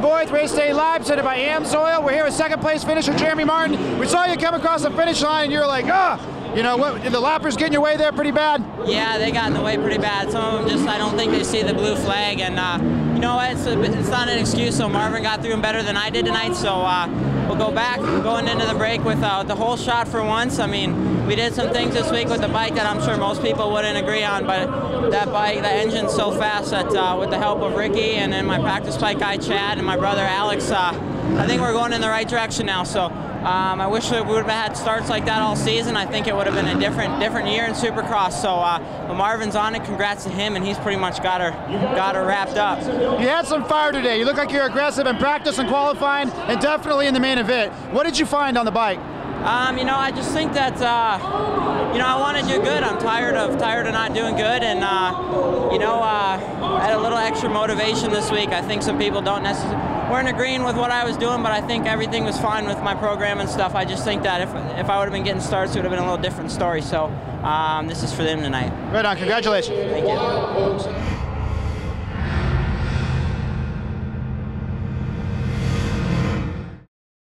Boyd, Race Day Live, presented by AMSOIL. We're here with second place finisher Jeremy Martin. We saw you come across the finish line and you were like, ah, you know, what, the lappers getting your way there pretty bad? Yeah, they got in the way pretty bad. Some of them just, I don't think they see the blue flag. And uh, you know what, it's, a, it's not an excuse. So Marvin got through him better than I did tonight. So uh, we'll go back going into the break with uh, the whole shot for once. I mean, we did some things this week with the bike that I'm sure most people wouldn't agree on, but that bike, the engine's so fast that uh, with the help of Ricky and then my practice bike guy Chad and my brother Alex, uh, I think we're going in the right direction now. So um, I wish we would have had starts like that all season. I think it would have been a different different year in Supercross. So uh, Marvin's on it. Congrats to him, and he's pretty much got her got her wrapped up. You had some fire today. You look like you're aggressive in practice and qualifying, and definitely in the main event. What did you find on the bike? Um, you know, I just think that uh, you know I want to do good. I'm tired of tired of not doing good, and uh, you know, extra motivation this week. I think some people don't necessarily weren't agreeing with what I was doing, but I think everything was fine with my program and stuff. I just think that if, if I would have been getting starts, it would have been a little different story. So um, this is for them tonight. Right on. Congratulations. Thank you.